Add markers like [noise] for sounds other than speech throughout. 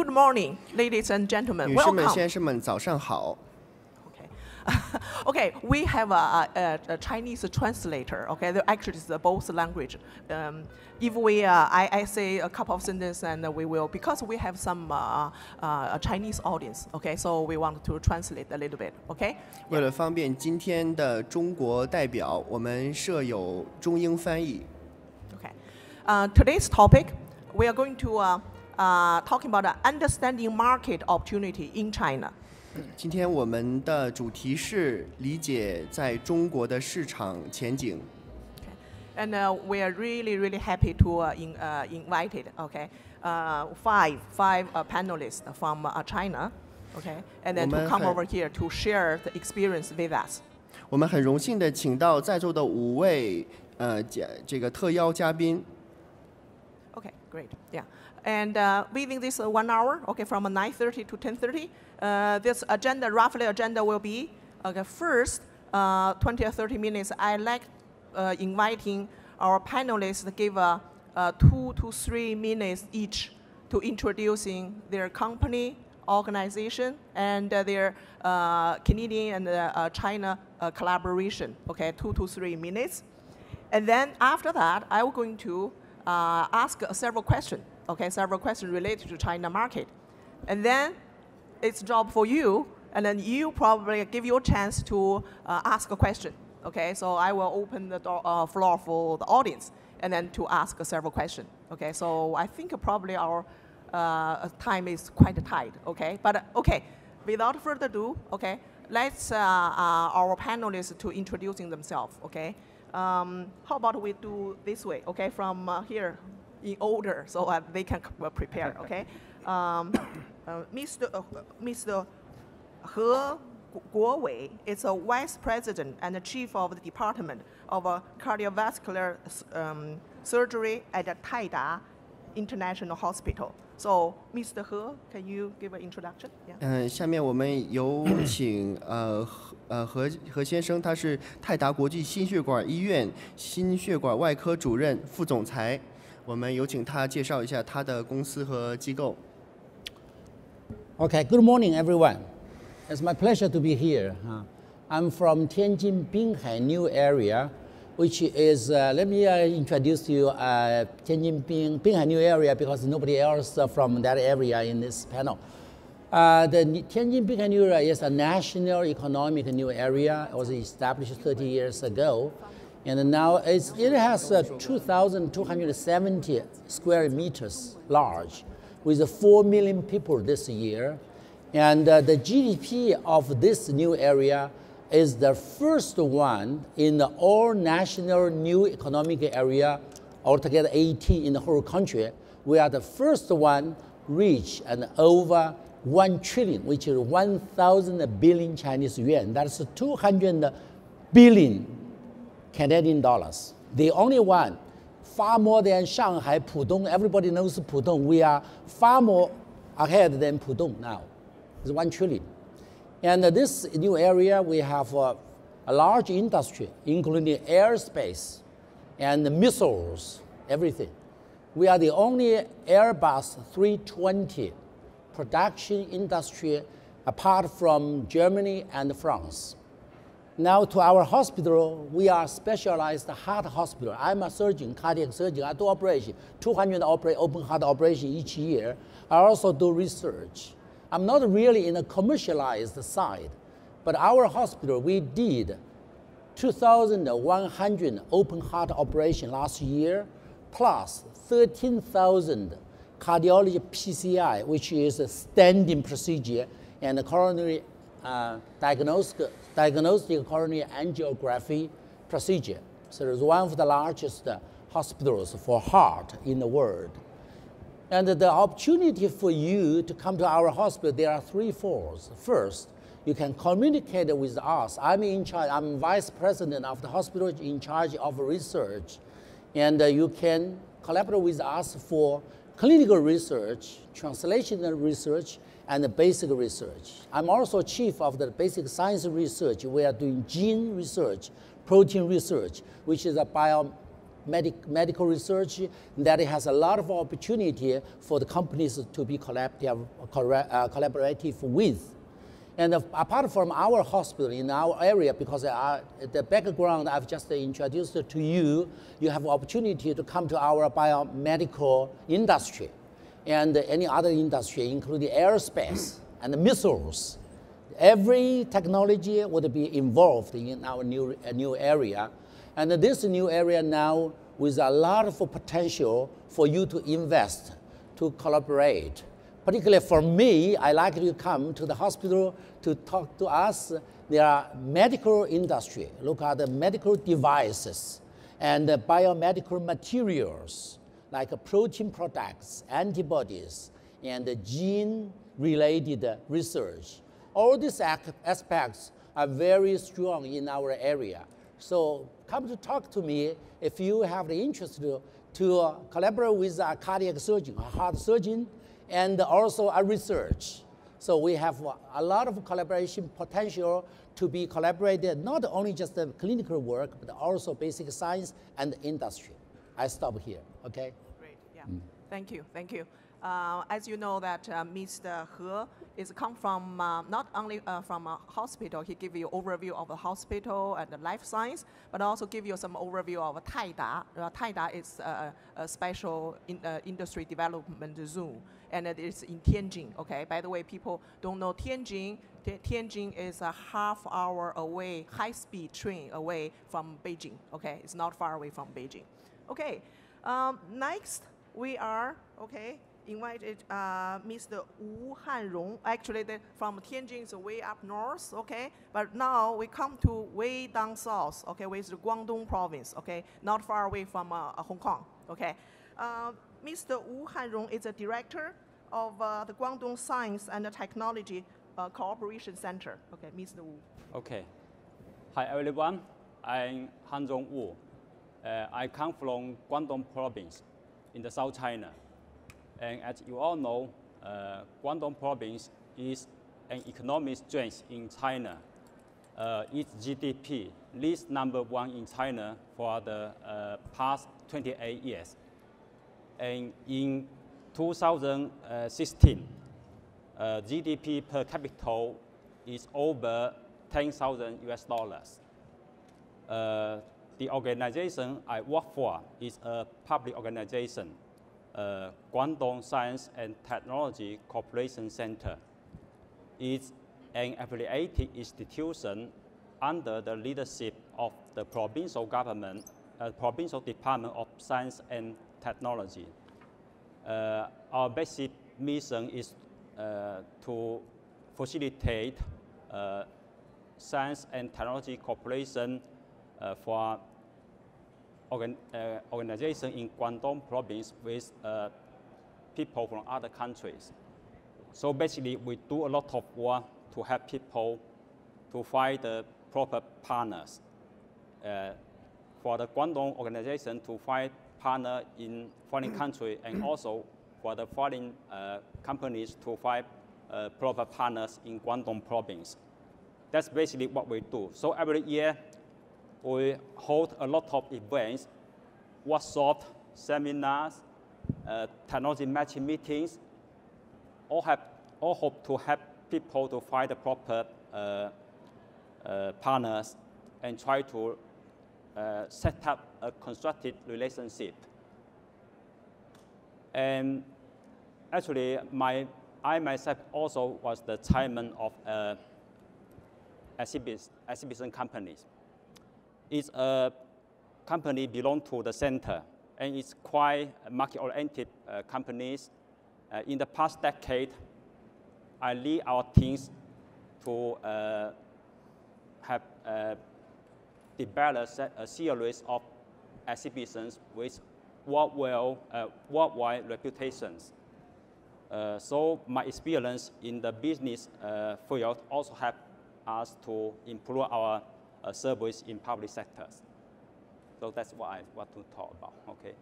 good morning, ladies and gentlemen. 女士们、 [laughs] Welcome. 先生们，早上好。 Okay. okay, we have a, a, a Chinese translator. Okay, they actually it's both language. Um, if we, uh, I, I say a couple of sentences and we will, because we have some uh, uh, a Chinese audience. Okay, so we want to translate a little bit. Okay. 为了方便今天的中国代表，我们设有中英翻译。 Okay. Uh, today's topic, we are going to uh, uh, talking about uh, understanding market opportunity in China. 今天我们的主题是理解在中国的市场前景。 And uh, we are really, really happy to uh, in, uh, invited, okay, uh, five, five uh, panelists from uh, China, okay, and then to 我们 come 很- over here to share the experience with us. 我们很荣幸的请到在座的五位呃嘉这个特邀嘉宾。 Okay, great, yeah. And uh, within this uh, one hour, okay, from 9.30 to 10.30, uh, this agenda, roughly agenda will be, okay, first, uh, 20 or 30 minutes, I like inviting our panelists to give uh, uh, two to three minutes each to introducing their company, organization, and uh, their uh, Canadian and uh, China collaboration, okay, two to three minutes. And then after that, I will going to ask several questions, okay, several questions related to China market. And then it's job for you, and then you probably give your chance to uh, ask a question, okay? So I will open the door, uh, floor for the audience, and then to ask several questions, okay? So I think probably our uh, time is quite tight, okay? But uh, okay, without further ado, okay, let's uh, uh, our panelists to introducing themselves, okay? Um, how about we do this way, okay? From here in order, so uh, they can c- uh, prepare, okay? [laughs] Um, uh, Mr. Uh, Mr. He Gu- Guowei is a vice president and the chief of the department of uh, cardiovascular s- um, surgery at the Taida International Hospital. So, Mr. He, can you give an introduction? Yeah. 嗯、下面我们有请呃何呃何何先生，他是泰达国际心血管医院心血管外科主任、副总裁。 [coughs] 我们有请他介绍一下他的公司和机构。 Okay, good morning, everyone. It's my pleasure to be here. huh. I'm from Tianjin Binghai New Area, which is, uh, let me uh, introduce to you uh, Tianjin Bing, Binghai New Area because nobody else uh, from that area in this panel. Uh, the Ni- Tianjin Binghai New Area is a national economic new area. It was established 30 years ago. And now it has uh, 2,270 square meters large with 4 million people this year. And uh, the GDP of this new area is the first one in the all national new economic area, altogether 18 in the whole country. We are the first one reach and over 1 trillion, which is 1,000 billion Chinese yuan. That's 200 billion Canadian dollars. The only one, far more than Shanghai, Pudong. Everybody knows Pudong. We are far more ahead than Pudong now. It's one trillion. And this new area, we have uh, a large industry, including aerospace and missiles, everything. We are the only Airbus 320 production industry apart from Germany and France. Now to our hospital, we are specialized heart hospital. I'm a surgeon, cardiac surgeon. I do operation, 200 opera- open heart operation each year. I also do research. I'm not really in a commercialized side, but our hospital, we did 2,100 open heart operation last year, plus 13,000 cardiology PCI, which is a stenting procedure, and a coronary uh, diagnostic, diagnostic coronary angiography procedure. So it's one of the largest uh, hospitals for heart in the world. And the opportunity for you to come to our hospital, there are three folds. First, you can communicate with us. I'm in charge, I'm vice president of the hospital in charge of research. And uh, you can collaborate with us for clinical research, translational research, and the basic research. I'm also chief of the basic science research. We are doing gene research, protein research, which is a biomedical medical research that has a lot of opportunity for the companies to be collaborative, uh, collaborative with. And apart from our hospital in our area, because uh, the background I've just introduced to you, you have opportunity to come to our biomedical industry and any other industry, including aerospace and missiles. Every technology would be involved in our new, uh, new area. And this new area now with a lot of potential for you to invest, to collaborate. Particularly for me, I like to come to the hospital to talk to us. There are medical industry, look at the medical devices and biomedical materials like protein products, antibodies, and gene-related research. All these aspects are very strong in our area. So come to talk to me if you have the interest to, to collaborate with a cardiac surgeon, a heart surgeon, and also a research. So we have a lot of collaboration potential to be collaborated, not only just the clinical work, but also basic science and industry. I stop here, okay? Great, yeah. Mm. Thank you, thank you. Uh, as you know that uh, Mr. He is come from uh, not only uh, from a hospital, he give you overview of the hospital and the life science, but also give you some overview of Taida. Uh, Taida is a, a special in, uh, industry development zone, and it is in Tianjin. Okay. By the way, people don't know Tianjin. Tianjin is a half hour away, high-speed train away from Beijing. Okay, it's not far away from Beijing. Okay. Um, next, we are okay invited uh, Mr. Wu Hanrong. Actually, from Tianjin is way up north, okay? But now we come to way down south, okay, with the Guangdong province, okay? Not far away from uh, Hong Kong, okay? Uh, Mr. Wu Hanrong is a director of uh, the Guangdong Science and Technology uh, Cooperation Center. Okay, Mr. Wu. Okay. Hi, everyone. I'm Hanrong Wu. Uh, I come from Guangdong province in the South China. And as you all know, uh, Guangdong province is an economic strength in China. Uh, its GDP leads number one in China for the uh, past 28 years. And in 2016, uh, GDP per capita is over 10,000 US dollars. Uh, the organization I work for is a public organization uh, Guangdong Science and Technology Cooperation Center. It's an affiliated institution under the leadership of the provincial government, uh, provincial department of science and technology. Uh, our basic mission is uh, to facilitate uh, science and technology cooperation for organ, organization in Guangdong province with people from other countries. So basically, we do a lot of work to help people to find the proper partners. Uh, for the Guangdong organization to find partner in foreign country and also for the foreign uh, companies to find uh, proper partners in Guangdong province. That's basically what we do. So every year, we hold a lot of events, workshops, seminars, uh, technology matching meetings, all, have, all hope to help people to find the proper uh, uh, partners and try to uh, set up a constructive relationship. And actually, my, I myself also was the chairman of uh, exhibition, exhibition companies. It's a company belong to the center, and it's quite market-oriented uh, companies. Uh, in the past decade, I lead our teams to uh, have uh, developed a series of exhibitions with worldwide, uh, worldwide reputations. Uh, so my experience in the business field also helped us to improve our uh, service in public sectors. So that's what I want to talk about, okay?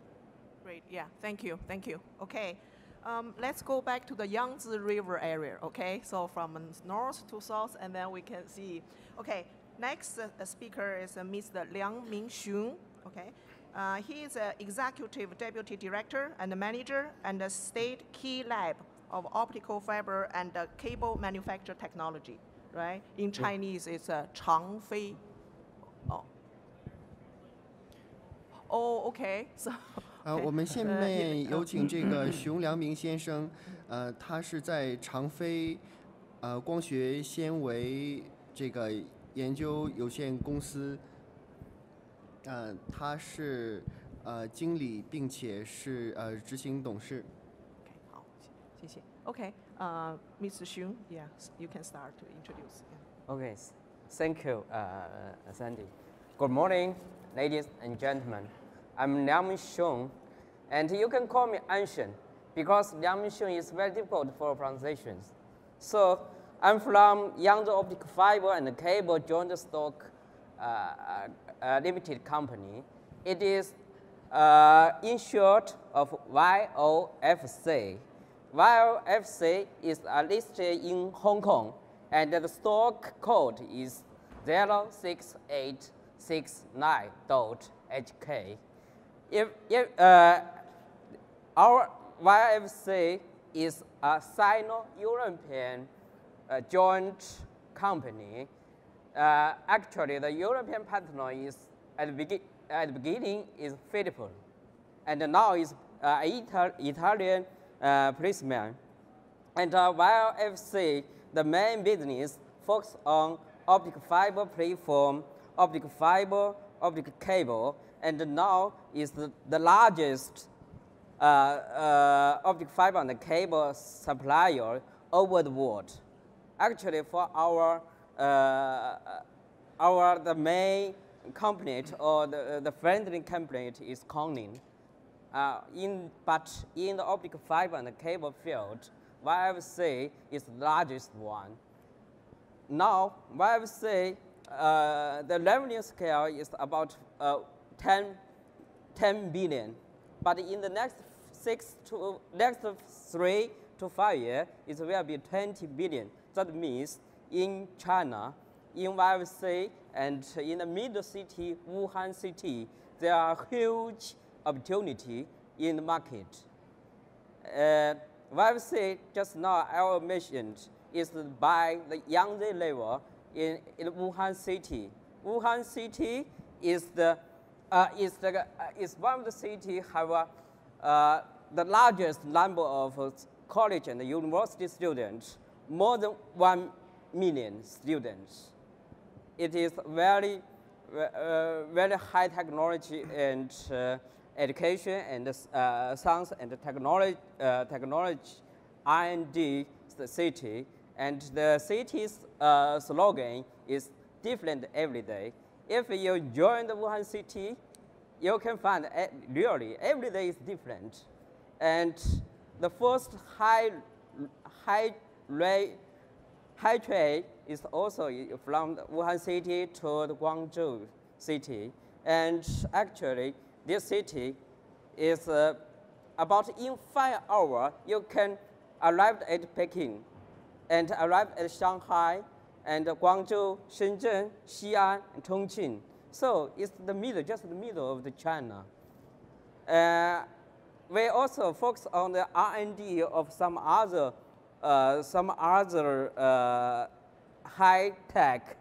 Great, yeah, thank you, thank you. Okay, um, let's go back to the Yangtze River area, okay? So from north to south, and then we can see. Okay, Next uh, speaker is uh, Mr. Liangming Xiong. Okay, uh, he is an executive deputy director and manager and the state key lab of optical fiber and uh, cable manufacture technology. Right? In Chinese, it's uh, Changfei. Oh. oh, okay. [laughs] So. 啊，我们下面有请这个熊良明先生，呃，他是在长飞，呃，光学纤维这个研究有限公司，呃，他是呃经理，并且是呃执行董事。OK，好，谢谢。OK，呃，Mr. Xiong，yeah，you can start to introduce. Okay, thank you, uh, Sandy. Good morning, ladies and gentlemen. I'm Liang Xiong, and you can call me Anshin because Liang Xiong is very difficult for pronunciations. So I'm from Yangtze Optic Fiber and Cable Joint Stock uh, uh, uh, Limited Company. It is uh, in short of YOFC. YOFC is uh, listed in Hong Kong, and the stock code is 06869.HK. If, if uh, our YFC is a Sino-European uh, joint company. Uh, actually, the European partner is at the, begin, at the beginning is Philips, and now is uh, Ital- Italian uh, Prysmian. And uh, YFC, the main business focus on optic fiber platform, optic fiber, optic cable, and now is the, the largest uh, uh, optic fiber and cable supplier over the world. Actually, for our uh, our the main company or the, the friendly company is Corning. Uh, in, but in the optic fiber and cable field, YFC is the largest one. Now, YFC, uh, the revenue scale is about uh, 10, 10 billion. But in the next six to next three to five years, it will be 20 billion. That means in China, in YFC and in the middle city, Wuhan city, there are huge opportunity in the market. Uh, YFC just now I mentioned is by the Yangtze River in, in Wuhan city. Wuhan city is the uh, is the uh, is one of the city have uh, the largest number of uh, college and university students, more than one million students. It is very uh, very high technology and uh, education and uh, science and technology, uh, technology R&D the city. And the city's uh, slogan is different every day. If you join the Wuhan city, you can find really every day is different. And the first high, high High trade is also from Wuhan city to the Guangzhou city. And actually, this city is uh, about in five hours, you can arrive at Peking and arrive at Shanghai and Guangzhou, Shenzhen, Xi'an, and Chongqing. So it's the middle, just the middle of the China. Uh, we also focus on the R&D of some other, uh, some other uh, high-tech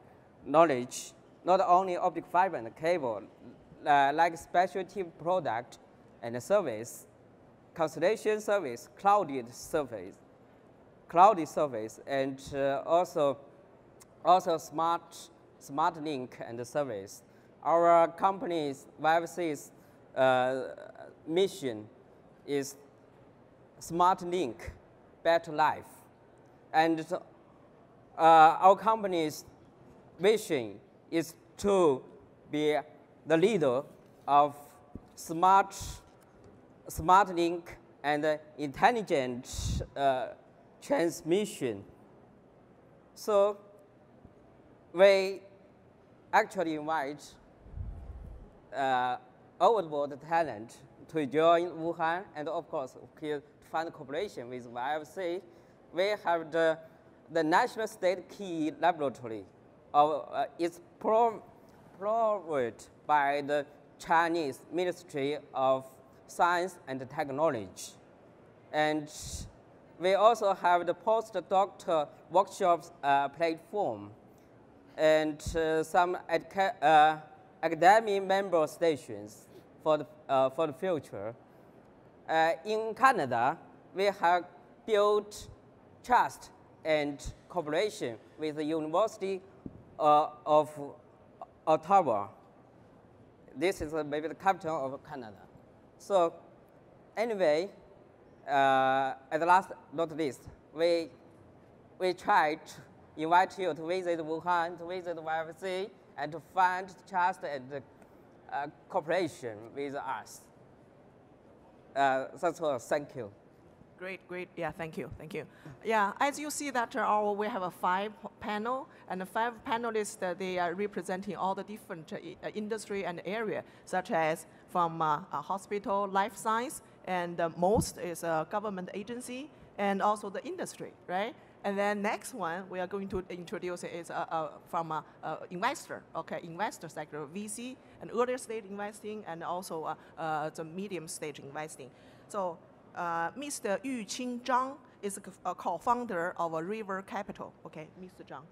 knowledge, not only optic fiber and cable, uh, like specialty product and service, constellation service, clouded service, clouded service, and uh, also also smart, smart link and service. Our company's YFC's uh, mission is smart link, better life. And uh, our company's vision is to be the leader of smart, smart link and intelligent uh, transmission. So we actually invite uh, world talent to join Wuhan and of course find cooperation with YFC. We have the, the National State Key Laboratory. Of, uh, it's pro- provided by the Chinese Ministry of Science and Technology. And we also have the postdoctoral workshops uh, platform and uh, some uh, academic member stations for the, uh, for the future. Uh, in Canada, we have built trust and cooperation with the University uh, of Ottawa. This is uh, maybe the capital of Canada. So, anyway, uh, at last not least, we we tried to invite you to visit Wuhan, to visit YFC, and to find trust and uh, cooperation with us. Uh, that's all. Thank you. Great, great. Yeah, thank you, thank you. Yeah, as you see that uh, our, we have a five panel, and the five panelists, uh, they are representing all the different uh, uh, industry and area, such as from uh, hospital, life science, and uh, most is a government agency, and also the industry, right? And then next one we are going to introduce is uh, uh, from a, a investor, okay, investor sector, VC, and earlier stage investing, and also uh, uh, the medium stage investing. So uh, Mr. Yu Qing Zhang is a co- a co-founder of a River Capital. Okay, Mr. Zhang.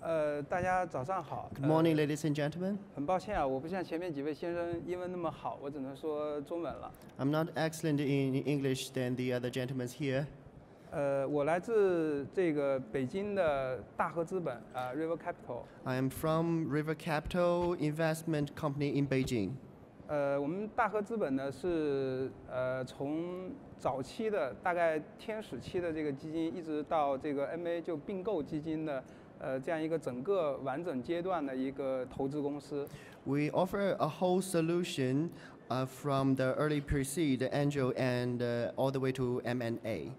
呃，大家早上好。 Good morning, ladies and gentlemen. 很抱歉啊，我不像前面几位先生英文那么好，我只能说中文了。 I'm not excellent in English than the other gentlemen here. 呃，我来自这个北京的大和资本啊、River Capital。 I am from River Capital Investment Company in Beijing. 呃，我们大和资本呢是呃从早期的大概天使期的这个基金，一直到这个 MA 就并购基金的呃这样一个整个完整阶段的一个投资公司。 We offer a whole solution uh, from the early pre-seed, angel, and uh, all the way to M&A.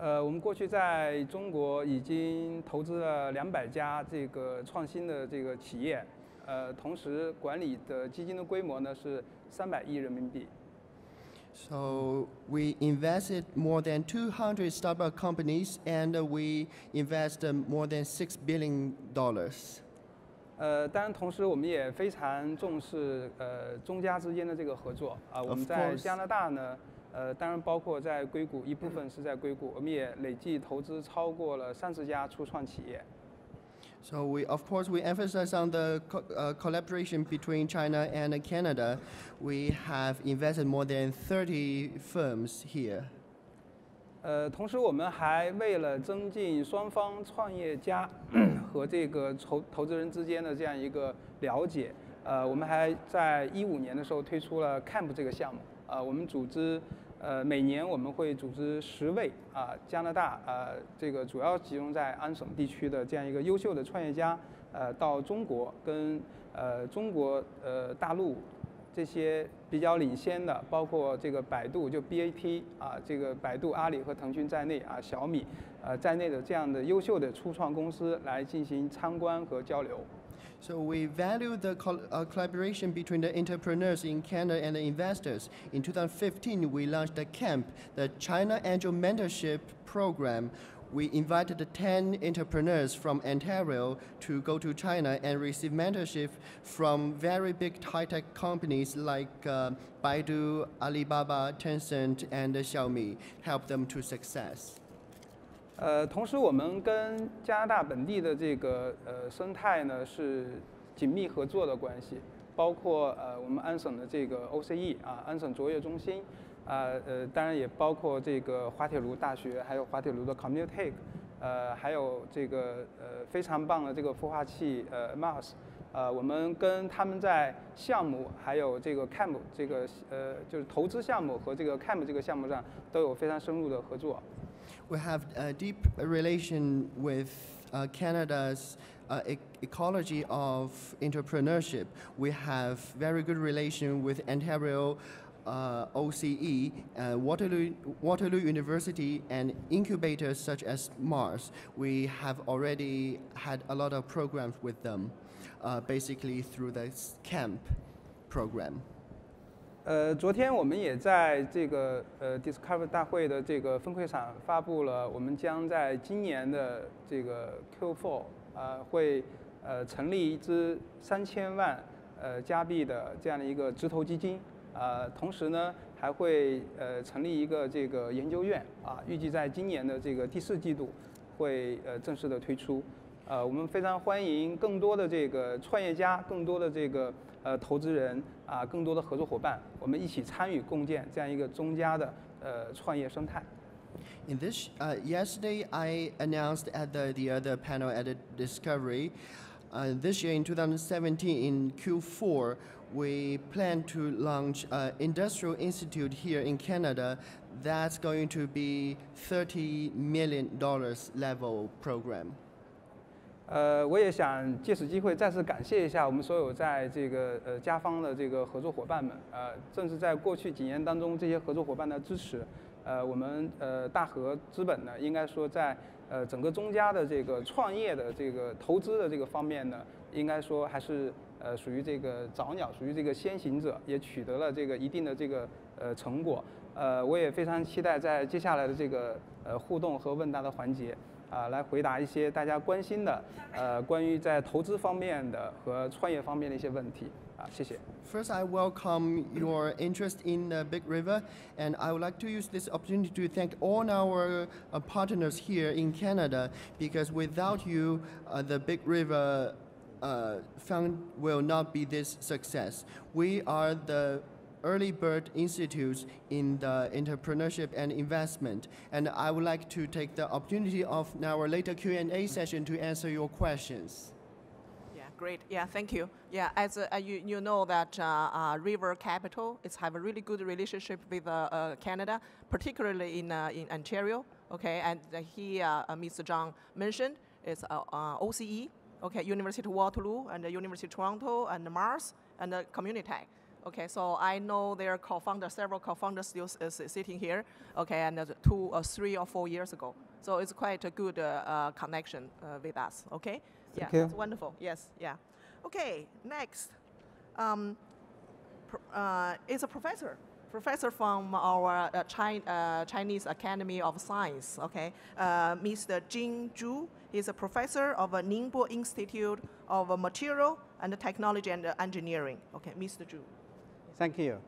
呃，我们过去在中国已经投资了两百家这个创新的这个企业，呃，同时管理的基金的规模呢是三百亿人民币。So we invested more than 200 startup companies, and uh, we invest uh, more than six billion dollars. 呃，当然，同时我们也非常重视呃中加之间的这个合作啊。我们在.加拿大呢，呃，当然包括在硅谷，一部分是在硅谷，我们也累计投资超过了三十家初创企业。So we, of course, we emphasize on the co- uh, collaboration between China and Canada. We have invested more than 30 firms here. 呃，同时我们还为了增进双方创业家和这个投投资人之间的这样一个了解，呃，我们还在一五年的时候推出了 Camp 这个项目。呃，我们组织，呃，每年我们会组织十位啊、加拿大呃这个主要集中在安省地区的这样一个优秀的创业家，呃，到中国跟呃中国呃大陆这些比较领先的，包括这个百度就 BAT 啊，这个百度、阿里和腾讯在内啊，小米呃在内的这样的优秀的初创公司来进行参观和交流。So we value the col- uh, collaboration between the entrepreneurs in Canada and the investors. In 2015, we launched the CAMP, the China Angel Mentorship Program. We invited 10 entrepreneurs from Ontario to go to China and receive mentorship from very big high-tech companies like uh, Baidu, Alibaba, Tencent, and Xiaomi, help them to success. 呃，同时我们跟加拿大本地的这个呃生态呢是紧密合作的关系，包括呃我们安省的这个 OCE 啊，安省卓越中心，啊呃当然也包括这个滑铁卢大学，还有滑铁卢的 Community，呃还有这个呃非常棒的这个孵化器呃 Mars，呃我们跟他们在项目还有这个 CAM 这个呃就是投资项目和这个 CAM 这个项目上都有非常深入的合作。We have a deep relation with uh, Canada's uh, e- ecology of entrepreneurship. We have very good relation with Ontario uh, OCE, uh, Waterloo, Waterloo University, and incubators such as Mars. We have already had a lot of programs with them, uh, basically through the camp program. 呃，昨天我们也在这个呃 Discover 大会的这个分会场发布了，我们将在今年的这个 Q4 啊、会呃成立一支三千万呃加币的这样的一个直投基金，呃，同时呢还会呃成立一个这个研究院啊，预计在今年的这个第四季度会呃正式的推出。呃，我们非常欢迎更多的这个创业家，更多的这个呃投资人啊，更多的合作伙伴，我们一起参与共建这样一个中加的呃创业生态。 In this, uh, yesterday I announced at the, the other panel at the Discovery, uh, this year in 2017 in Q4, we plan to launch an industrial institute here in Canada that's going to be 30 million dollars level program. 呃，我也想借此机会再次感谢一下我们所有在这个呃家方的这个合作伙伴们。呃，正是在过去几年当中，这些合作伙伴的支持，呃，我们呃大和资本呢，应该说在呃整个中家的这个创业的这个投资的这个方面呢，应该说还是呃属于这个早鸟，属于这个先行者，也取得了这个一定的这个呃成果。呃，我也非常期待在接下来的这个呃互动和问答的环节。啊，来回答一些大家关心的，呃，关于在投资方面的和创业方面的一些问题。啊，谢谢。 First, I welcome your interest in the Big River, and I would like to use this opportunity to thank all our uh, partners here in Canada because without you, uh, the Big River uh, Fund will not be this success. We are the early bird institutes in the entrepreneurship and investment and i would like to take the opportunity of our later q&a session to answer your questions Yeah, great. Yeah, thank you. Yeah, as uh, you, you know that uh, uh, River Capital is have a really good relationship with uh, uh, Canada, particularly in uh, in Ontario. Okay, and uh, he, uh, uh, Mr. Zhang mentioned, is uh, uh, OCE. Okay, University of Waterloo and the University of Toronto and the Mars and the Communitech. Okay, so I know their co-founders, several co-founders still is sitting here. Okay, and uh, two or three or four years ago. So it's quite a good uh, uh, connection uh, with us. Okay. yeah, you. that's wonderful. Yes, yeah. Okay, next. Um, pr- uh, is a professor. Professor from our uh, Chi- uh, Chinese Academy of Science, okay? Uh, Mr. Jing Zhu is a professor of uh, Ningbo Institute of uh, Material and Technology and uh, Engineering. Okay, Mr. Zhu. Thank you.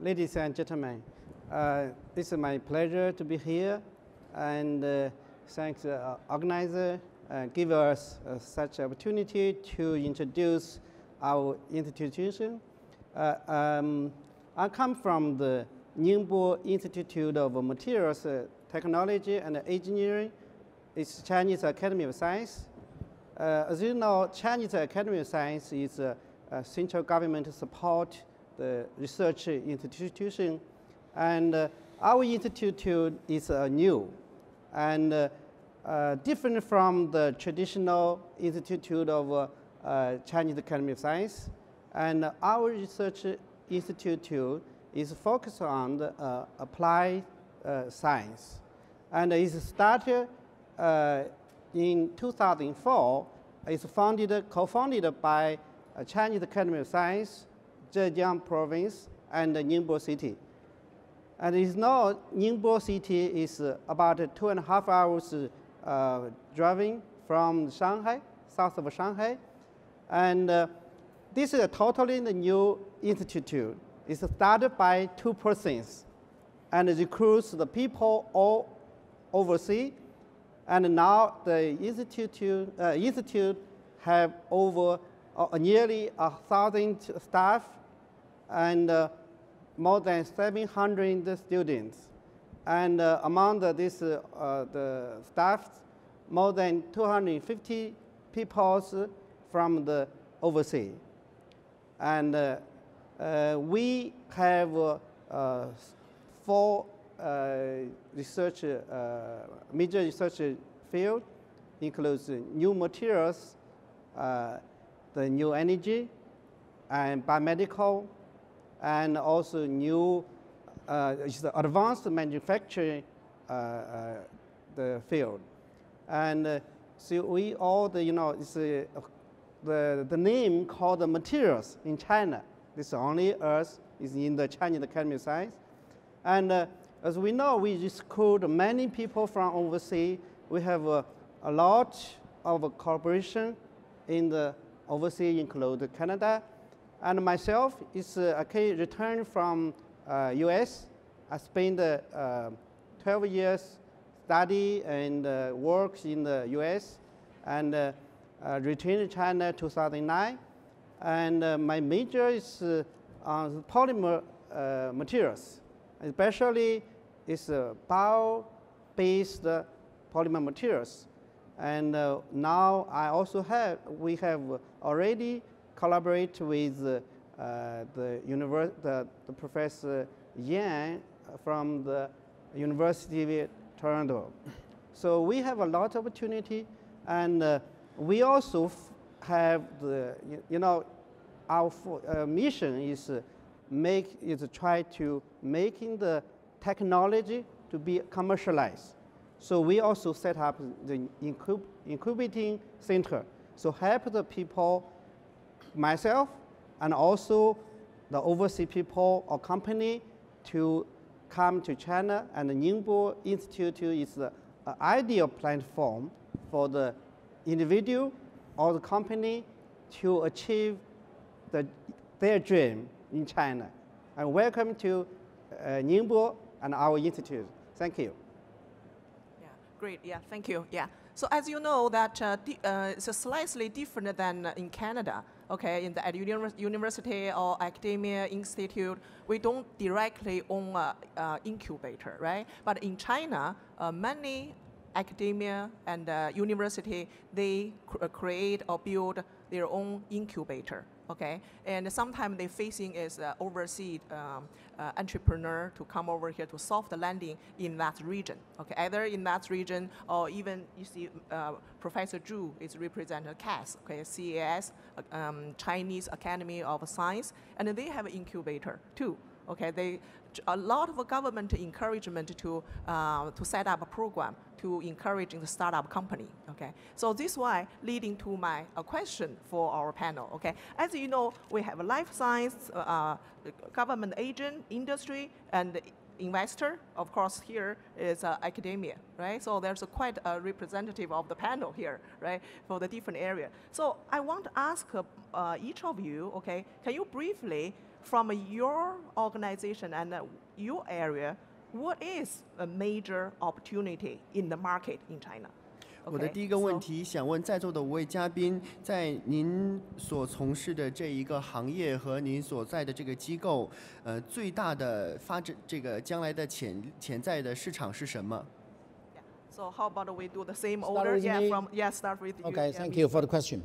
Ladies and gentlemen, uh, it's my pleasure to be here and uh, thanks the uh, organizer uh, give us uh, such opportunity to introduce our institution. Uh, um, I come from the Ningbo Institute of Materials uh, Technology and Engineering. It's Chinese Academy of Science. Uh, as you know, Chinese Academy of Science is a, a central government support the research institution, and uh, our institute is uh, new and uh, uh, different from the traditional institute of uh, Chinese Academy of Science. And our research institute is focused on the, applied science, and it started in 2004. It's founded, co-founded by Chinese Academy of Science, Zhejiang Province, and Ningbo City. And it's now Ningbo City is about two and a half hours uh, driving from Shanghai, south of Shanghai. And uh, this is a totally new institute. It's started by two persons and recruits the people all overseas. And now the institute, uh, institute have over uh, nearly a thousand staff and uh, more than 700 students. And uh, among the, this, uh, uh, the staff, more than 250 people from the overseas. And uh, uh, we have four research, major research field, includes new materials, the new energy, and biomedical, and also new uh, advanced manufacturing uh, uh, the field. And uh, so we all the you know it's the the name called the materials in China. This only us is in the Chinese Academy of Science. And as we know, we recruit many people from overseas. We have uh, a lot of cooperation in the overseas, include Canada, And myself is uh, okay, returned from uh, US. I spent uh, 12 years study and uh, works in the US and uh, returned to China 2009. And uh, my major is uh, on polymer uh, materials, especially is uh, bio-based polymer materials. And now I also have, we have already collaborate with uh, the, univers- the, the Professor Yan from the University of Toronto. So we have a lot of opportunity, and uh, we also have the, you, you know, our uh, mission is uh, make is try to making the technology to be commercialized. So we also set up the incub- incubating center. So help the people, myself, and also the overseas people or company to come to China. And the Ningbo Institute is the uh, ideal platform for the individual or the company to achieve the, their dream in China. And welcome to uh, Ningbo and our institute. Thank you. Yeah, great. Yeah, thank you. Yeah. So as you know, that uh, uh, it's slightly different than in Canada. Okay, in the at univers- university or academia institute, we don't directly own a, uh incubator, right? But in China, uh, many academia and uh, university they cr- uh, create or build their own incubator okay? And sometimes they facing is uh, overseas um, uh, entrepreneur to come over here to soft landing in that region okay? Either in that region or even you see uh, professor zhu is represented cas okay? Cas uh, um, chinese academy of science and they have an incubator too okay? They a lot of government encouragement to uh, to set up a program to encourage the startup company okay? So this why leading to my uh, question for our panel okay? As you know we have a life science uh, government agent industry and investor. Of course here is uh, academia right? So there's a quite a representative of the panel here right for the different area. So i want to ask uh, uh, each of you okay can you briefly from your organization and uh, your area, what is a major opportunity in the market in China? 我的 Okay, 第一个问 so- 题想问在座的五位嘉宾，在您所从事的这一个行业和您所在的这个机构，呃，最大的发展这个将来的潜潜在的市场是什么？ Yeah. So how about we do the same Start order? with Yeah, me. from yeah, start with you. Okay, yeah, thank me. you for the question.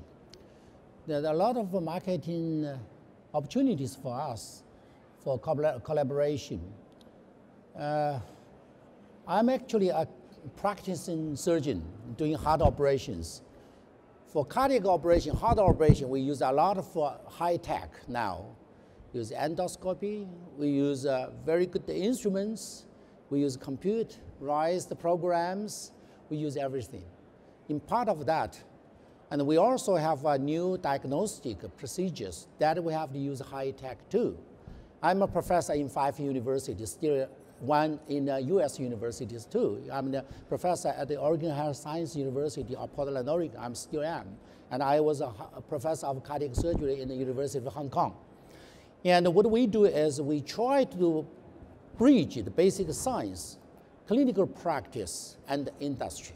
There are a lot of marketing uh, opportunities for us for collaboration. Uh, I'm actually a practicing surgeon doing heart operations. For cardiac operation, heart operation, we use a lot of high tech now. Use endoscopy, we use uh, very good instruments, we use computerized programs, we use everything. In part of that, and we also have uh, new diagnostic procedures that we have to use high tech too. I'm a professor in five universities, still one in uh, US universities too. I'm the professor at the Oregon Health Science University of Portland, Oregon. I'm still am. And I was a, a professor of cardiac surgery in the University of Hong Kong. And what we do is we try to bridge the basic science, clinical practice, and industry.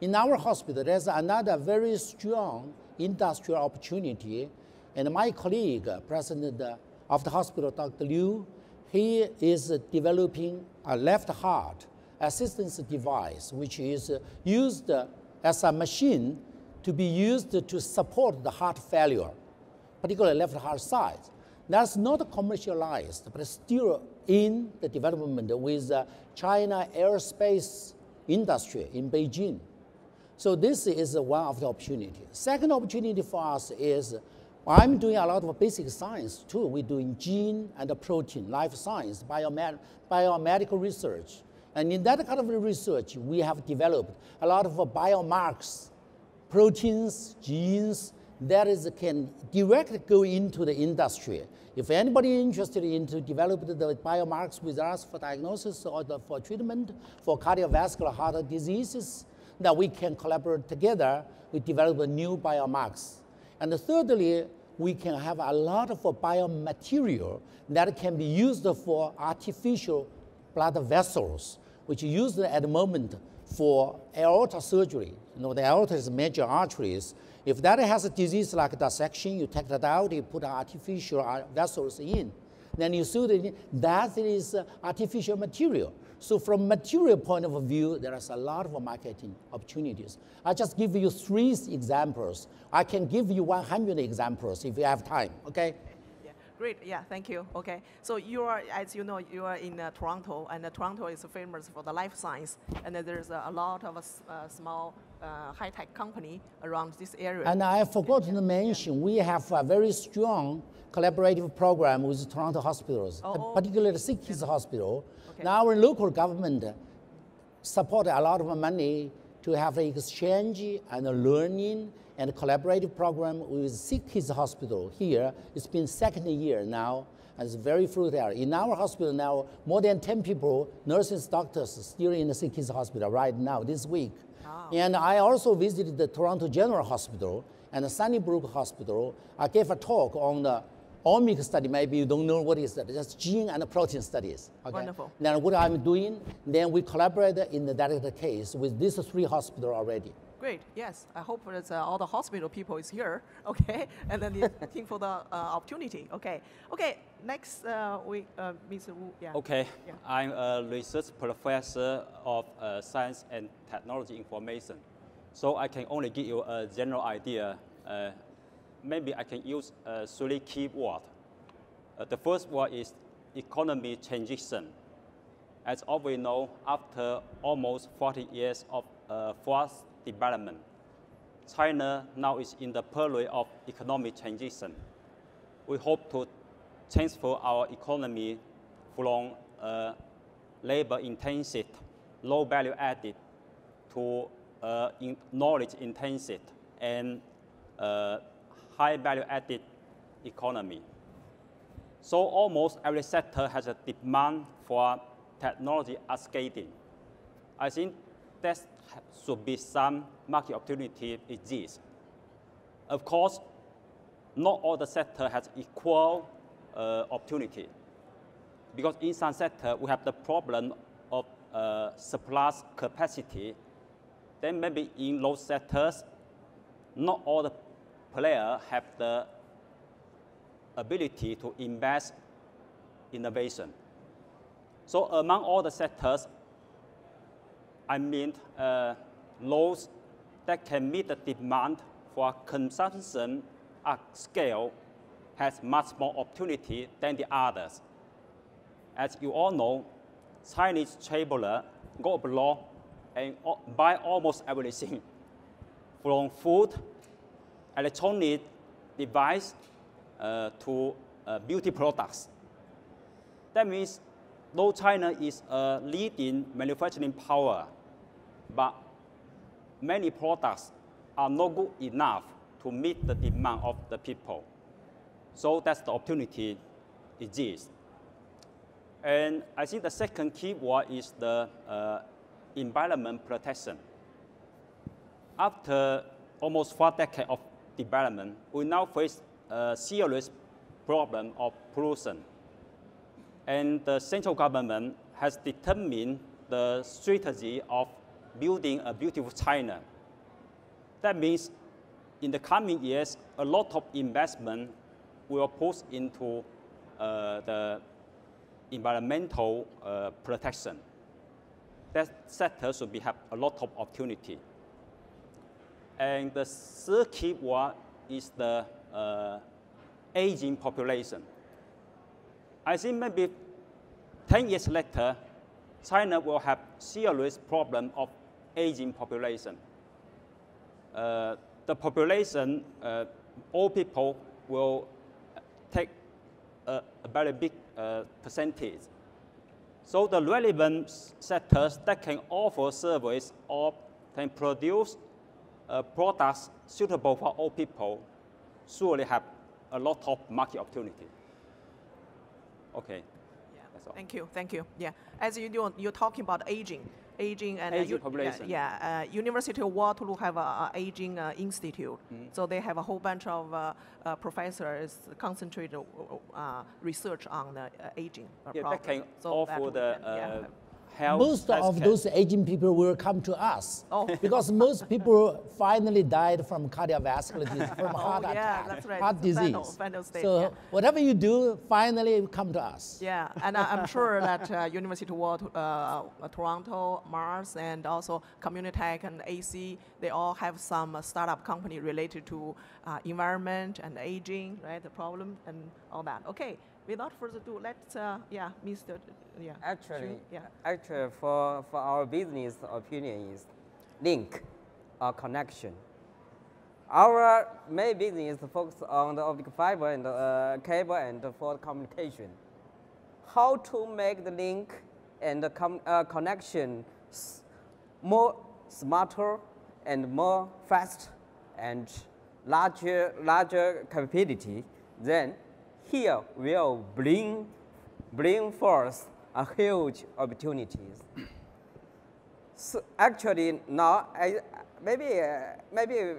In our hospital, there's another very strong industrial opportunity. And my colleague, uh, president uh, of the hospital, Dr. Liu, he is developing a left heart assistance device, which is uh, used as a machine to be used to support the heart failure particularly left heart side. That's not commercialized, but still in the development with China aerospace industry in Beijing. So this is one of the opportunities. Second opportunity for us is I'm doing a lot of basic science too. We're doing gene and protein, life science, biomed- biomedical research. And in that kind of research, we have developed a lot of biomarkers proteins, genes that is can directly go into the industry. If anybody interested in to develop the biomarkers with us for diagnosis or the, for treatment for cardiovascular heart diseases, that we can collaborate together. We develop new biomarks. And thirdly, we can have a lot of biomaterial that can be used for artificial blood vessels, which are used at the moment for aorta surgery. You know, the aorta is major arteries. If that has a disease like dissection, you take that out, you put artificial uh, vessels in. Then you see that that is uh, artificial material. So from material point of view, there is a lot of marketing opportunities. I just give you three examples. I can give you 100 examples if you have time, okay? Yeah, great. Yeah, thank you. Okay, so you are, as you know, you are in uh, Toronto, and uh, Toronto is famous for the life science, and uh, there's a lot of uh, small uh, high-tech company around this area. And I forgot to mention, we have a very strong collaborative program with Toronto hospitals, Oh, particularly the Sick Kids Hospital. Okay. Now our local government support a lot of money to have an exchange and a learning and collaborative program with Sick Kids Hospital here. It's been second year now, and it's very fruitful. In our hospital now, more than 10 people, nurses, doctors, still in the Sick Kids Hospital right now, this week. And I also visited the Toronto General Hospital and the Sunnybrook Hospital. I gave a talk on the omic study. Maybe you don't know what is that. just gene and protein studies. Okay? Wonderful. Then what I'm doing, then we collaborate in the direct case with these three hospitals already. Great. Yes, I hope that uh, all the hospital people is here. [laughs] Okay, and then they're looking [laughs] for the uh, opportunity. Okay. Okay. Next, uh, we uh, Mr. Wu. Yeah. Okay, Yeah. I'm a research professor of uh, science and technology information. So I can only give you a general idea. Maybe I can use uh, three key words. Uh, the first word is economy transition. As all we know, after almost 40 years of uh, fast development, China now is in the period of economic transition. We hope to transfer our economy from uh, labor intensive, low value added to uh, in knowledge intensive and uh, high value added economy. So almost every sector has a demand for technology upscaling. I think there should be some market opportunity exist. Of course, not all the sector has equal uh, opportunity. Because in some sector, we have the problem of uh, surplus capacity. Then maybe in those sectors, not all the players have the ability to invest innovation. So among all the sectors, I mean uh, those that can meet the demand for consumption at scale has much more opportunity than the others. As you all know, Chinese traveler go abroad and buy almost everything, [laughs] from food, electronic device, uh, to uh, beauty products. That means though China is a leading manufacturing power, but many products are not good enough to meet the demand of the people. So that's the opportunity exists. And I think the second key word is the uh, environment protection. After almost four decades of development, we now face a serious problem of pollution. And the central government has determined the strategy of building a beautiful China. That means in the coming years, a lot of investment will put into uh, the environmental uh, protection. That sector should be have a lot of opportunity. And the third key word is the uh, aging population. I think maybe 10 years later, China will have serious problem of aging population. Uh, the population, uh, all people will take a, a very big uh, percentage. So the relevant sectors that can offer service or can produce uh, products suitable for all people surely have a lot of market opportunity. Okay. Yeah. Thank you. Thank you. Yeah. As you know, you're talking about aging, aging and uh, Aging u- population. Yeah, yeah uh, University of Waterloo have a, a aging uh, institute, Mm. so they have a whole bunch of uh, uh, professors concentrated uh, research on the uh, aging uh, Yeah, problem. that can so that offer we the yeah. Most of those aging people will come to us Oh. [laughs] because most people finally died from cardiovascular disease, [laughs] from heart Oh, yeah, attack, right. heart It's disease. final- final stage, so yeah. whatever you do, finally come to us. Yeah, and I- I'm [laughs] sure that uh, University of uh, uh, Toronto, MaRS, and also Communitech and AC, they all have some uh, startup company related to uh, environment and aging, right? The problem and all that. Okay, without further ado, let's uh, yeah, Mr. Yeah. Actually, yeah. actually for, for our business opinion is link or connection. Our main business focus on the optic fiber and uh, cable and for communication. How to make the link and the com- uh, connection s- more smarter and more fast and larger, larger capability, then here will bring, bring forth a huge opportunities. So actually now, I, maybe, uh, maybe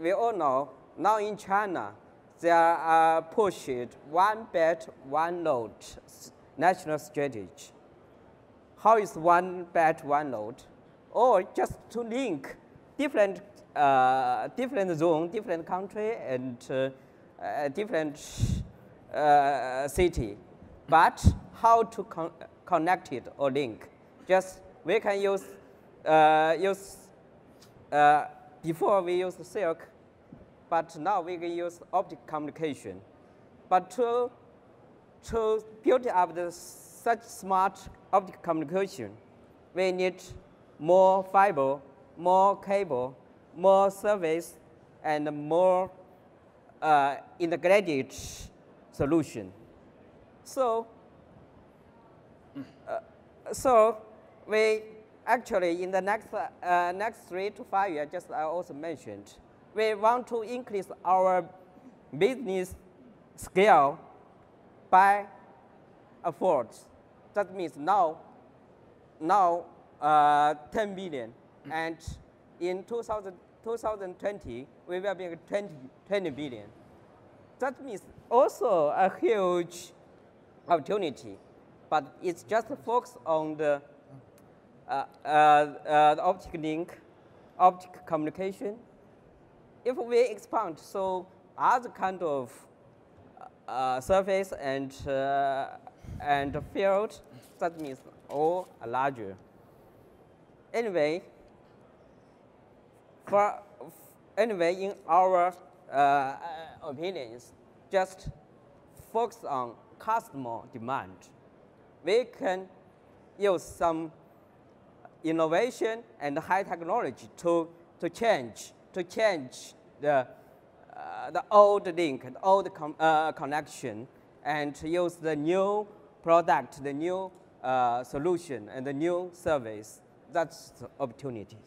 we all know, now in China, there are pushed one belt, one road s- national strategy. How is one belt, one road? Or just to link different, uh, different zone, different country, and uh, uh, different uh, city. But how to con- connect it or link? Just we can use, uh, use uh, before we use silk, but now we can use optic communication. But to, to build up the, such smart optic communication, we need more fiber, more cable, more service, and more uh, integrated solution. So, uh, so we actually in the next uh, next three to five years, just I also mentioned, we want to increase our business scale by a fourth. That means now, now uh, 10 billion, and in 2000, 2020 we will be 20, 20 billion. That means also a huge opportunity, but it's just focused on the, uh, uh, uh, optic link, optic communication. If we expand, so other kind of uh, surface and, uh, and field, that means all larger. Anyway, for anyway, in our uh, opinions, just focus on customer demand. We can use some innovation and high technology to, to change to change the, uh, the old link, the old uh, connection, and use the new product, the new uh, solution, and the new service. That's the opportunity.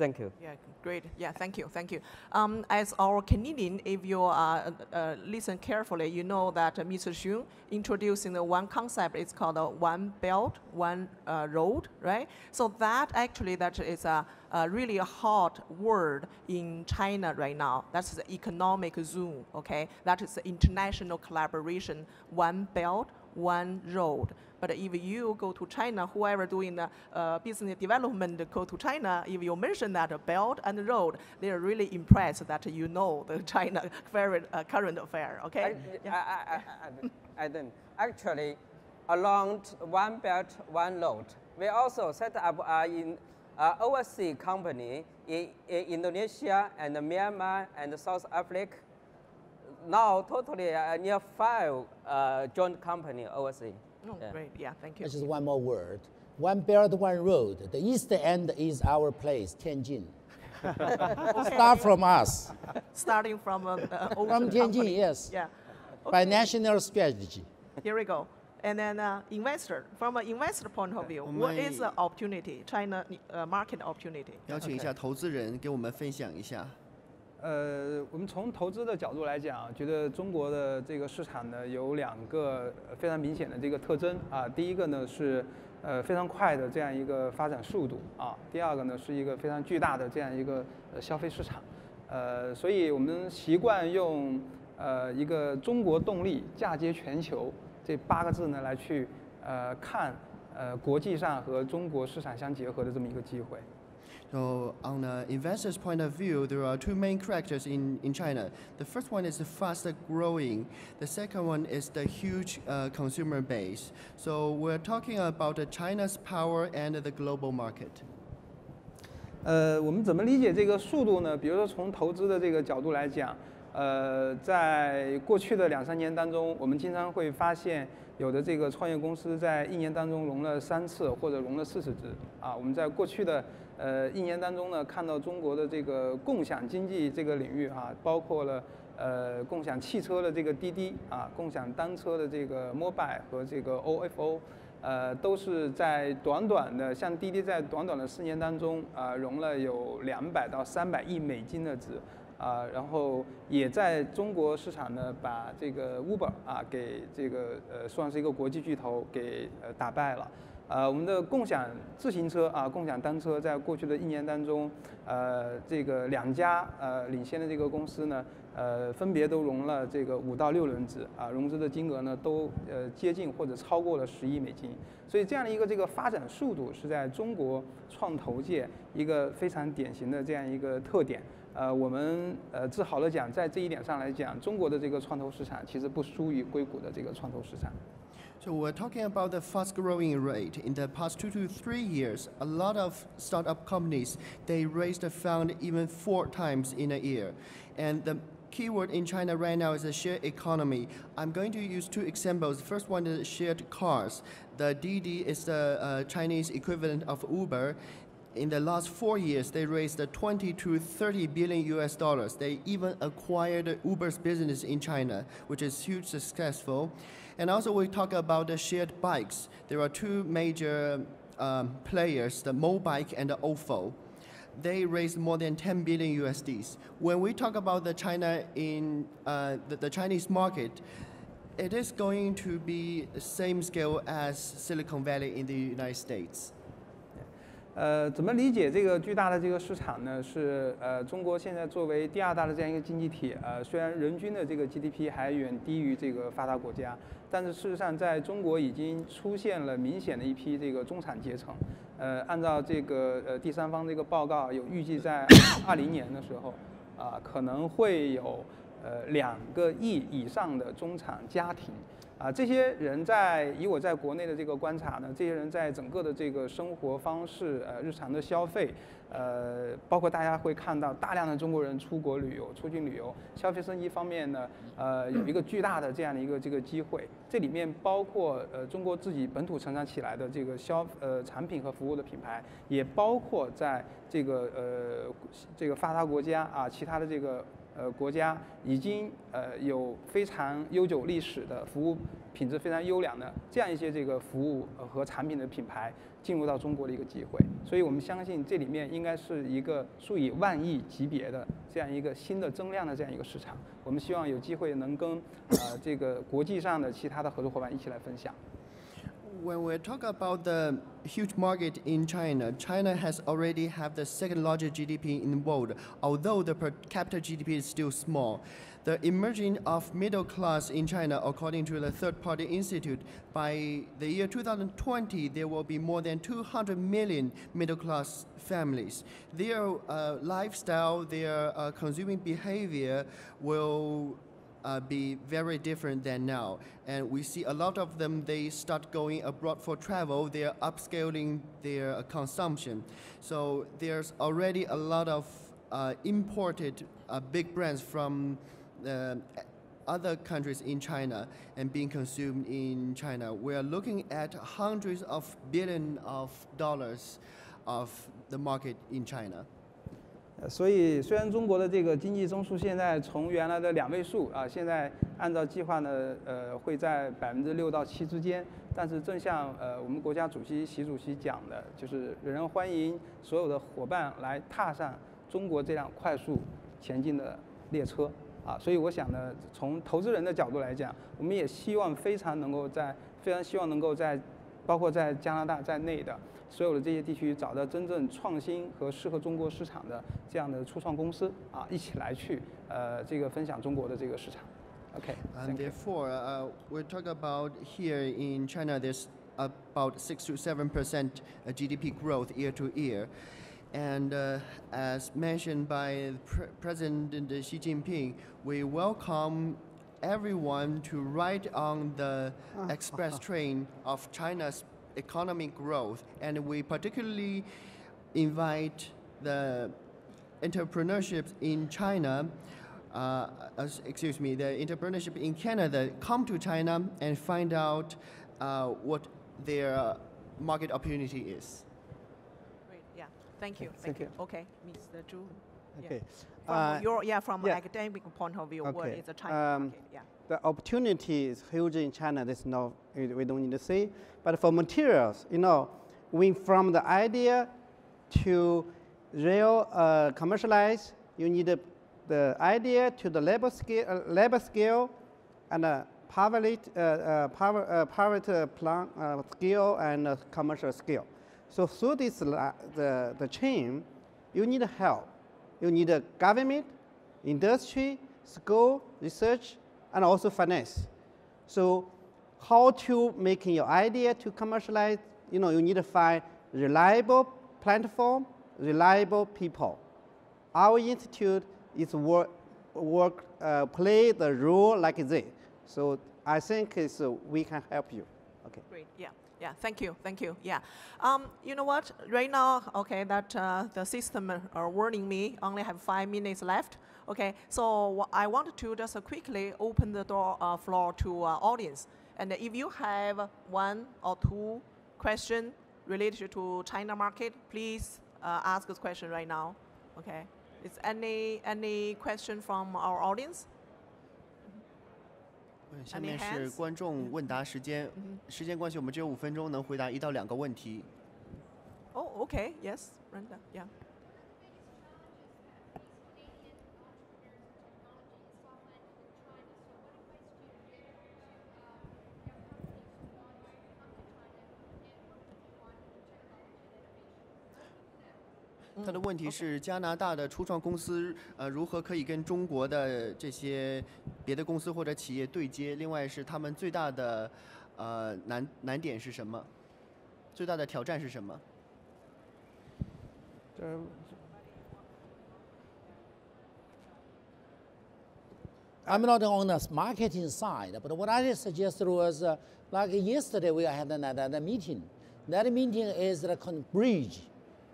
Thank you. Yeah, great. Yeah, thank you, thank you. Um, as our Canadian, if you uh, uh, listen carefully, you know that uh, Mr. Xu introducing the one concept. It's called a one belt, one uh, road, right? So that actually that is a, a really a hot word in China right now. That's the economic zone. Okay, that is the international collaboration. One belt, one road. But if you go to China, whoever doing the uh, business development go to China, if you mention that belt and road, they are really impressed that you know the [laughs] China very uh, current affair. Okay. I, Yeah. I, I, I, I don't. Actually, along one belt, one road, we also set up uh, in uh, overseas company in, in Indonesia and Myanmar and South Africa Now, totally uh, near five uh, joint company overseas. Oh, Yeah. great. Yeah, thank you. Just one more word. One belt, one road. The east end is our place, Tianjin. [laughs] Start from us, Starting from uh, uh, from ocean Tianjin, company. yes. Yeah. By Okay, national strategy. Here we go. And then uh, investor, from an investor point of view, Oh what my- is the opportunity, China uh, market opportunity? 邀请一下投资人给我们分享一下。 呃，我们从投资的角度来讲，觉得中国的这个市场呢有两个非常明显的这个特征啊。第一个呢是呃非常快的这样一个发展速度啊。第二个呢是一个非常巨大的这样一个呃消费市场，呃，所以我们习惯用呃一个中国动力嫁接全球这八个字呢来去呃看呃国际上和中国市场相结合的这么一个机会。So, on an investor's point of view, there are two main characters in, in China. The first one is the faster growing, the second one is the huge uh, consumer base. So, we're talking about uh, China's power and the global market. 呃，我们怎么理解这个速度呢？比如说从投资的这个角度来讲，呃，在过去的两三年当中，我们经常会发现有的这个创业公司在一年当中融了三次或者融了四十只啊。我们在过去的 呃一年当中呢，看到中国的这个共享经济这个领域啊，包括了呃共享汽车的这个滴滴啊，共享单车的这个 Mobile 和这个 OFO。呃，都是在短短的，像滴滴在短短的四年当中，啊、融了有两百到三百亿美金的资，啊、然后也在中国市场呢，把这个 Uber 啊给这个呃算是一个国际巨头给呃打败了。呃，我们的共享自行车啊，共享单车，在过去的一年当中，呃，这个两家呃领先的这个公司呢，呃，分别都融了这个五到六轮资啊，融资的金额呢都呃接近或者超过了十亿美金，所以这样的一个这个发展速度是在中国创投界一个非常典型的这样一个特点。呃，我们呃自豪的讲，在这一点上来讲，中国的这个创投市场其实不输于硅谷的这个创投市场。So we're talking about the fast growing rate. In the past two to three years, a lot of startup companies, they raised a fund even four times in a year. And the keyword in China right now is a shared economy. I'm going to use two examples. The first one is shared cars. The Didi is the uh, Chinese equivalent of Uber. In the last four years, they raised uh, 20 to 30 billion US dollars. They even acquired Uber's business in China, which is huge successful. And also, we talk about the shared bikes. There are two major um, players, the Mobike and the Ofo. They raised more than 10 billion USDs. When we talk about the China in uh, the, the Chinese market, it is going to be the same scale as Silicon Valley in the United States. 呃，怎么理解这个巨大的这个市场呢？是呃，中国现在作为第二大的这样一个经济体，呃，虽然人均的这个 GDP 还远低于这个发达国家，但是事实上在中国已经出现了明显的一批这个中产阶层。呃，按照这个呃第三方这个报告，有预计在 [coughs] 二零年的时候，啊、可能会有呃两个亿以上的中产家庭。啊，这些人在以我在国内的这个观察呢，这些人在整个的这个生活方式、呃日常的消费，呃，包括大家会看到大量的中国人出国旅游、出境旅游，消费升级方面呢，呃，有一个巨大的这样的一个这个机会。这里面包括呃中国自己本土成长起来的这个消呃产品和服务的品牌，也包括在这个呃这个发达国家啊其他的这个呃国家已经呃有非常悠久历史的服务品质非常优良的这样一些这个服务和产品的品牌进入到中国的一个机会，所以我们相信这里面应该是一个数以万亿级别的这样一个新的增量的这样一个市场，我们希望有机会能跟呃这个国际上的其他的合作伙伴一起来分享。When we talk about the huge market in China, China has already have the second largest GDP in the world, although the per capita GDP is still small. The emerging of middle class in China, according to the third party institute, by the year 2020, there will be more than 200 million middle class families. Their uh, lifestyle, their uh, consuming behavior will uh, be very different than now. And we see a lot of them, they start going abroad for travel, they're upscaling their consumption. So there's already a lot of uh, imported uh, big brands from uh, other countries in China and being consumed in China. We're looking at hundreds of billion of dollars of the market in China. 所以，虽然中国的这个经济增速现在从原来的两位数啊，现在按照计划呢，呃，会在百分之六到七之间，但是正像呃我们国家主席习主席讲的，就是仍然欢迎所有的伙伴来踏上中国这辆快速前进的列车啊。所以我想呢，从投资人的角度来讲，我们也希望非常能够在非常希望能够在包括在加拿大在内的所有的这些地区，找到真正创新和适合中国市场的这样的初创公司啊，一起来去呃这个分享中国的这个市场。OK， And therefore, uh, we talk about here in China, there's about six to seven percent uh, GDP growth year to year, and uh, as mentioned by Pre- President Xi Jinping, we welcome everyone to ride on the express train of China's economic growth, and we particularly invite the entrepreneurship in China, uh, as- excuse me, the entrepreneurship in Canada come to China and find out uh, what their market opportunity is. Great, yeah, thank you, thank thank you. Okay, Mr. Zhu. Yeah. Okay. From Uh, your, yeah, from yeah. academic point of view, what Okay, is the China um, market? Yeah. the opportunity is huge in China. There's no, we we don't need to say. But for materials, you know, when from the idea to real uh, commercialize, you need the, the idea to the labor scale, uh, labor scale, and uh, poverty, uh, uh, power, uh, uh, plan, uh, scale and uh, commercial scale. So through this the, the chain, you need help. You need a government, industry, school, research, and also finance. So how to making your idea to commercialize, you know, you need to find reliable platform, reliable people. Our institute is work, work uh, play the role like this. So I think uh, we can help you. Okay. Great. Yeah. Yeah. Thank you. Thank you. Yeah. Um, you know what? Right now, okay, that uh, the system are warning me only have five minutes left. Okay. So I want to just uh, quickly open the door uh, floor to uh, audience. And if you have one or two question related to China market, please uh, ask this question right now. Okay. Is any any question from our audience? 嗯下面是观众问答时间，时间关系，我们只有五分钟，能回答一到两个问题。Oh, okay. Mm, 他的问题是加拿大的初创公司，呃，如何可以跟中国的这些别的公司或者企业对接？另外是他们最大的呃难难点是什么？最大的挑战是什么？I'm not on the marketing side, but what I suggested was uh, like yesterday we had another meeting. That meeting is like a bridge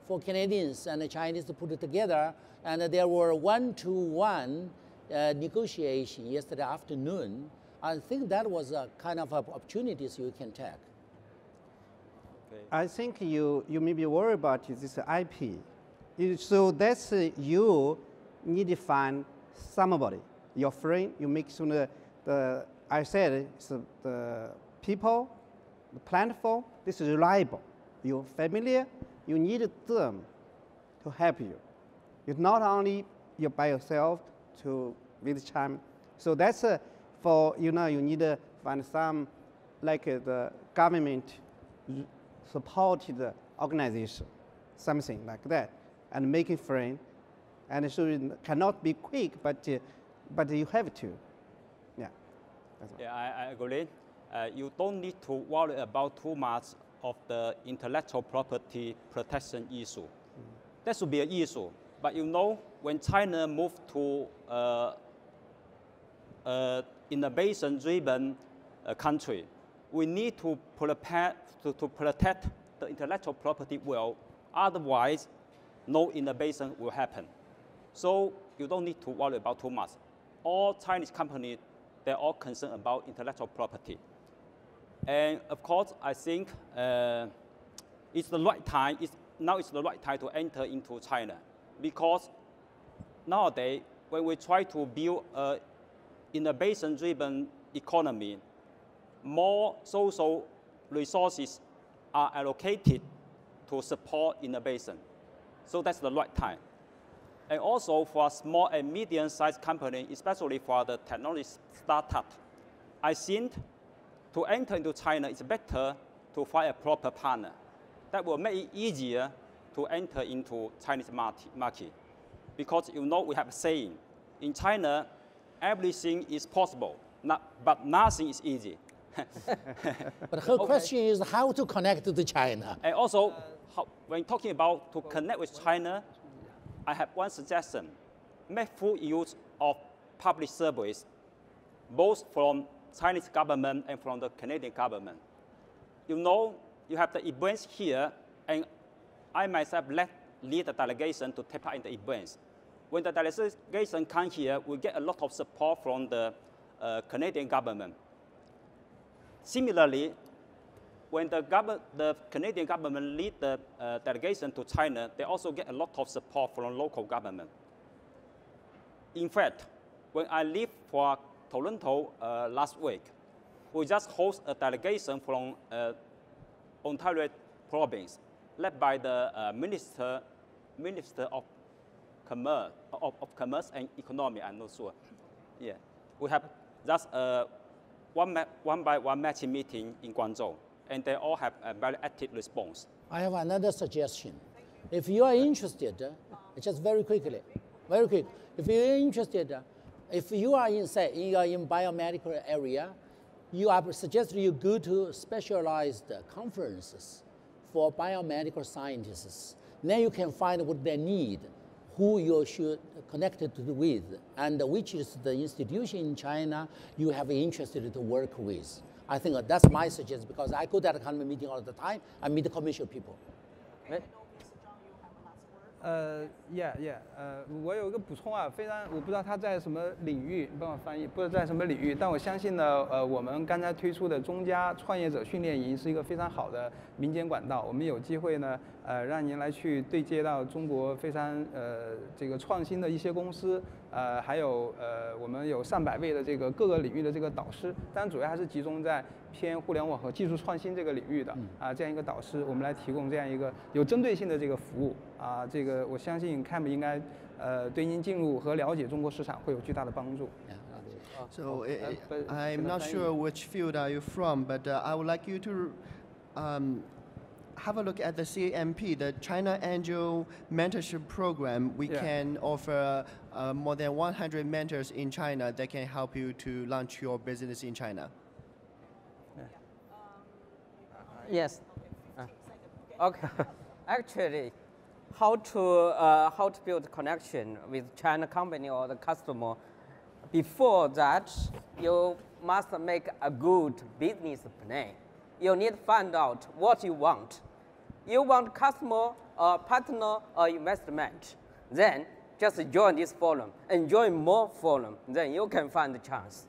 for Canadians and the Chinese to put it together, and there were one-to-one uh, negotiation yesterday afternoon. I think that was a kind of opportunities you can take. I think you, you may be worried about this IP. So that's uh, you need to find somebody, your friend. You make sure the, the I said it's the- the people, the platform. This is reliable. You're familiar. You need them to help you. It's not only you by yourself to with China. So that's uh, for you know you need to find some like uh, the government supported organization, something like that, and making friend. And so it cannot be quick, but uh, but you have to. Yeah. Yeah, I, I agree. Uh, you don't need to worry about too much of the intellectual property protection issue. That should be an issue. But you know, when China moved to uh, uh, innovation-driven uh, country, we need to prepare to, to protect the intellectual property well. Otherwise, no innovation will happen. So you don't need to worry about too much. All Chinese companies, they're all concerned about intellectual property. And of course, I think uh, it's the right time. It's, now it's the right time to enter into China, because nowadays when we try to build a innovation-driven economy, more social resources are allocated to support innovation. So that's the right time. And also for small and medium-sized companies, especially for the technology startup, I think to enter into China, it's better to find a proper partner. That will make it easier to enter into Chinese market. Because you know we have a saying, in China, everything is possible, not, but nothing is easy. [laughs] but her okay. question is how to connect to China. And also, how, when talking about to connect with China, I have one suggestion. Make full use of public service, both from Chinese government and from the Canadian government. You know, you have the events here, and I myself led, lead the delegation to take part in the events. When the delegation come here, we get a lot of support from the uh, Canadian government. Similarly, when the, the Canadian government lead the uh, delegation to China, they also get a lot of support from local government. In fact, when I leave for Toronto uh, last week, we just host a delegation from uh, Ontario province, led by the uh, Minister, Minister of Commerce, of, of Commerce and Economy, I'm not sure. Yeah, we have just uh, one, one by one matching meeting in Guangzhou, and they all have a very active response. I have another suggestion. You. If you are interested, uh, just very quickly, very quick, if you're interested, uh, if you are in, say, you are in biomedical area, you are suggested you go to specialized conferences for biomedical scientists. Then you can find what they need, who you should connect it with, and which is the institution in China you have interested to work with. I think that's my suggestion because I go to that kind of meeting all the time. I meet the commercial people. 呃，yeah yeah，呃，我有一个补充啊，非常我不知道他在什么领域，帮我翻译，不知道在什么领域，但我相信呢，呃，我们刚才推出的中加创业者训练营是一个非常好的民间管道，我们有机会呢，呃，让您来去对接到中国非常呃这个创新的一些公司。呃，还有呃，我们有上百位的这个各个领域的这个导师，当然主要还是集中在偏互联网和技术创新这个领域的啊，这样一个导师，我们来提供这样一个有针对性的这个服务啊，这个我相信 Cam 应该呃对您进入和了解中国市场会有巨大的帮助。So I'm not sure which field are you from, but I would like you to um. Have a look at the CAMP, the China Angel Mentorship Program. We yeah. can offer uh, more than 100 mentors in China that can help you to launch your business in China. Yeah. Yes. Uh, okay. [laughs] Actually, how to uh, how to build connection with China company or the customer. Before that, you must make a good business plan. You need to find out what you want you want customer or partner or investment, then just join this forum and join more forum, then you can find the chance.